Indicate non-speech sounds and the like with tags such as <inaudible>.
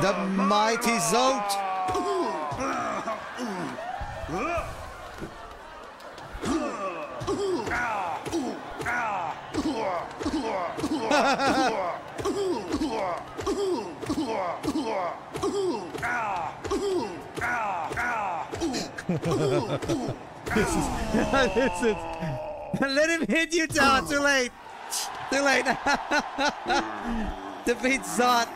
The mighty Zote. this is, <laughs> this is, let him hit you, Todd. Too late. Too late. <laughs> Defeat Zote.